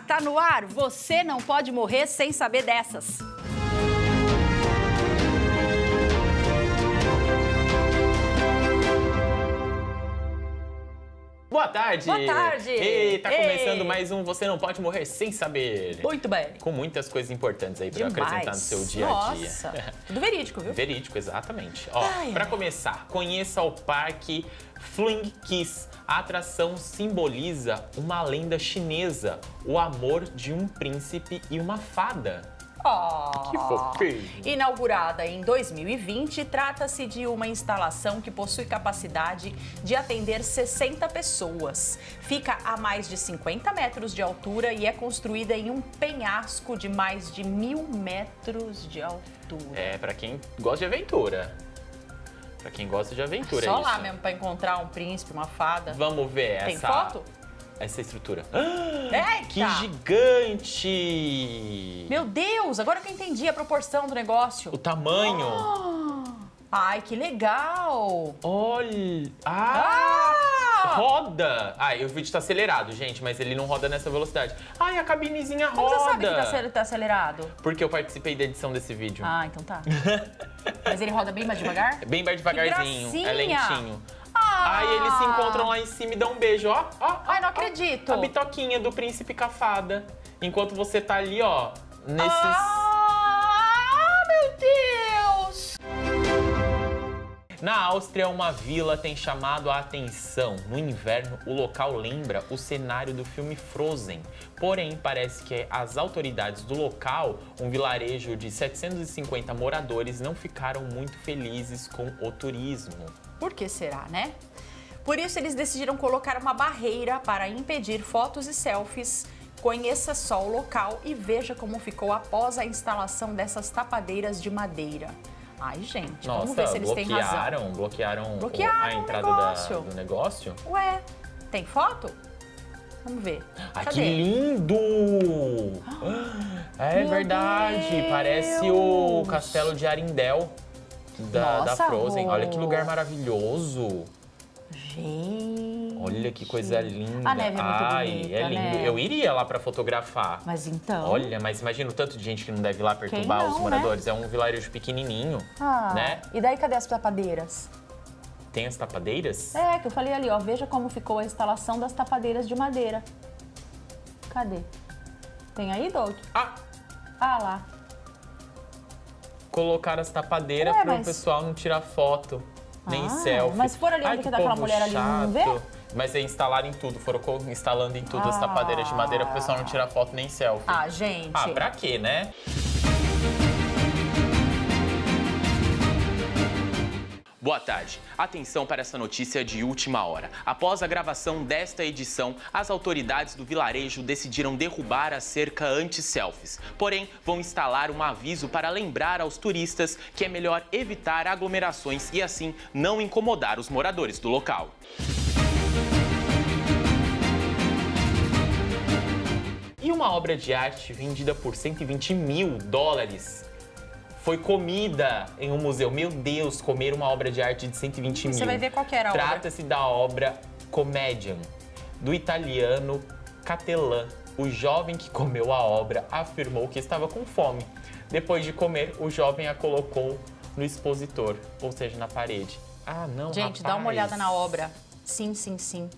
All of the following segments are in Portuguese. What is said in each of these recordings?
Tá no ar. Você não pode morrer sem saber dessas. Boa tarde! Boa tarde! E tá Ei. começando mais um Você Não Pode Morrer Sem Saber. Muito bem. Com muitas coisas importantes aí pra Demais. acrescentar no seu dia a dia. Nossa, tudo verídico, viu? Verídico, exatamente. Ó, Ai, pra ai. começar, conheça o Parque Fling Kiss. A atração simboliza uma lenda chinesa, o amor de um príncipe e uma fada. Oh. Que fofinho. Inaugurada em 2020, trata-se de uma instalação que possui capacidade de atender 60 pessoas. Fica a mais de 50 metros de altura e é construída em um penhasco de mais de mil metros de altura. É, pra quem gosta de aventura. Pra quem gosta de aventura, Só é lá mesmo pra encontrar um príncipe, uma fada. Vamos ver Tem essa... foto? Essa estrutura. Eita! Que gigante! Meu Deus, agora que eu entendi a proporção do negócio. O tamanho. Ai, que legal! Olha! Ah! Ah! Roda! Ai, o vídeo tá acelerado, gente, mas ele não roda nessa velocidade. Ai, a cabinezinha Como roda! você sabe que tá tá acelerado? Porque eu participei da edição desse vídeo. Ah, então tá. Mas ele roda bem mais devagar? É Bem mais devagarzinho, é lentinho. Aí eles se encontram lá em cima e dão um beijo, ó. ó, ó, Ai, não ó. acredito. A bitoquinha do príncipe cafada. Enquanto você tá ali, ó, nesses... Ah, meu Deus! Na Áustria, uma vila tem chamado a atenção. No inverno, o local lembra o cenário do filme Frozen. Porém, parece que as autoridades do local, um vilarejo de 750 moradores, não ficaram muito felizes com o turismo. Por que será, né? Por isso, eles decidiram colocar uma barreira para impedir fotos e selfies. Conheça só o local e veja como ficou após a instalação dessas tapadeiras de madeira. Ai, gente, Nossa, vamos ver se eles têm razão. bloquearam, bloquearam, a entrada negócio. Da, do negócio. Ué, tem foto? Vamos ver. Ai, Cadê? que lindo! É Meu verdade, Deus! parece o castelo de Arindel da, da Nossa, Frozen. Olha que lugar maravilhoso! Gente. Olha que coisa linda. A neve é muito Ai, bonita, é lindo. né? Eu iria lá pra fotografar. Mas então. Olha, mas imagina o tanto de gente que não deve ir lá perturbar não, os né? moradores. É um vilarejo pequenininho, Ah, né? E daí cadê as tapadeiras? Tem as tapadeiras? É, que eu falei ali, ó. Veja como ficou a instalação das tapadeiras de madeira. Cadê? Tem aí, Doug? Ah, Ah, lá. Colocaram as tapadeiras Ué, para o mas- pessoal não tirar foto, nem Ah, selfie. mas se for ali onde Ai, que que tá mulher ali, não vê? Mas é instalar em tudo, foram instalando em tudo as Ah. tapadeiras de madeira para o pessoal não tirar foto nem selfie. Ah, gente. Ah, pra quê, né? Boa tarde. Atenção para essa notícia de última hora. Após a gravação desta edição, as autoridades do vilarejo decidiram derrubar a cerca anti-selfies. Porém, vão instalar um aviso para lembrar aos turistas que é melhor evitar aglomerações e assim não incomodar os moradores do local. E uma obra de arte vendida por 120 mil dólares foi comida em um museu. Meu Deus, comer uma obra de arte de 120 mil. Você vai ver qual era a obra. Trata-se da obra Comedian, do italiano Catelan. O jovem que comeu a obra afirmou que estava com fome. Depois de comer, o jovem a colocou no expositor, ou seja, na parede. Ah, não, Gente, dá rapaz. uma olhada na obra. Sim, sim, sim.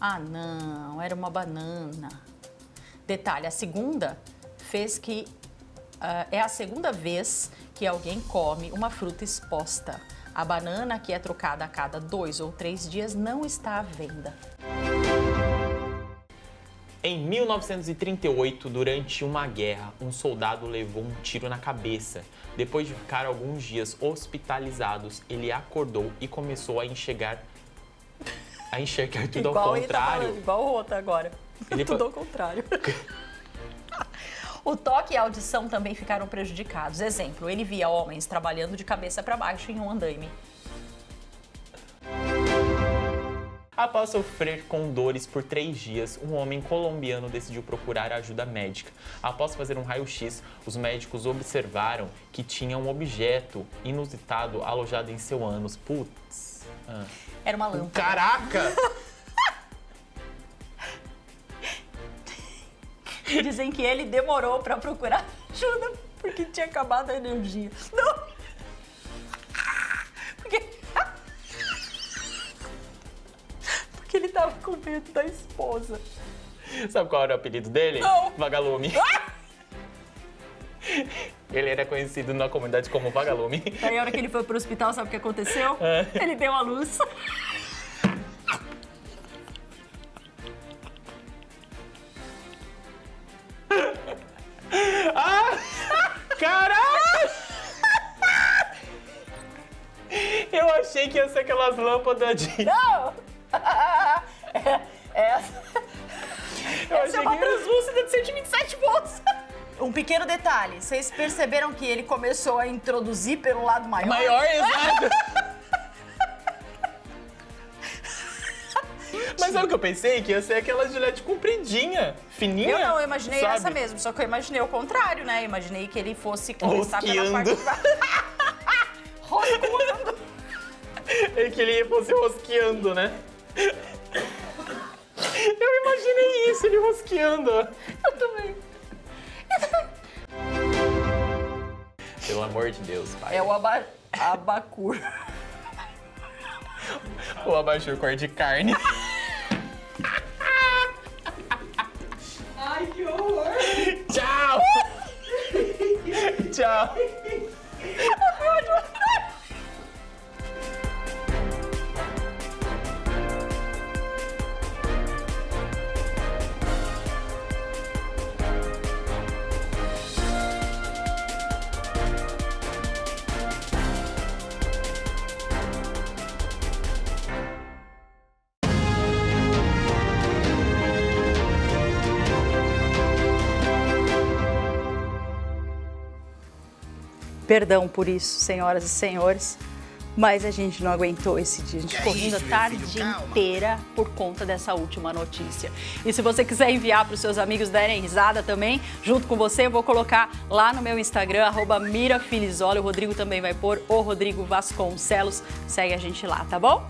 Ah, não, era uma banana. Detalhe, a segunda fez que. Ah, é a segunda vez que alguém come uma fruta exposta. A banana, que é trocada a cada dois ou três dias, não está à venda. Em 1938, durante uma guerra, um soldado levou um tiro na cabeça. Depois de ficar alguns dias hospitalizados, ele acordou e começou a enxergar a enxergar tudo ao ele tá falando, contrário. igual o outro agora. Ele Tudo ao contrário. O toque e a audição também ficaram prejudicados. Exemplo, ele via homens trabalhando de cabeça para baixo em um andaime. Após sofrer com dores por três dias, um homem colombiano decidiu procurar ajuda médica. Após fazer um raio-x, os médicos observaram que tinha um objeto inusitado alojado em seu ânus. Putz. Ah. Era uma lâmpada. Caraca! Dizem que ele demorou para procurar ajuda porque tinha acabado a energia. Não! Porque... Porque ele tava com medo da esposa. Sabe qual era o apelido dele? Não. Vagalume. Ah! Ele era conhecido na comunidade como Vagalume. Aí a hora que ele foi pro hospital, sabe o que aconteceu? É. Ele deu a luz. Achei que ia ser aquelas lâmpadas de. Não! É, essa Eu essa é uma que- translúcida de 127 volts. Um pequeno detalhe, vocês perceberam que ele começou a introduzir pelo lado maior? Maior, exato. Mas sabe o que eu pensei? Que ia ser aquela gilete compridinha, fininha. Eu não, eu imaginei sabe? essa mesmo, só que eu imaginei o contrário, né? Eu imaginei que ele fosse começar pela Rosqueando. parte de baixo. É que ele fosse rosqueando, né? Eu imaginei isso, ele rosqueando. Eu também. Pelo amor de Deus, pai. É o aba abacur. O abajur cor de carne. Ai, que horror! Tchau! Tchau! Perdão por isso, senhoras e senhores, mas a gente não aguentou esse dia. A gente ficou rindo a tarde inteira por conta dessa última notícia. E se você quiser enviar para os seus amigos darem risada também, junto com você, eu vou colocar lá no meu Instagram, arroba Mira. O Rodrigo também vai pôr o Rodrigo Vasconcelos. Segue a gente lá, tá bom?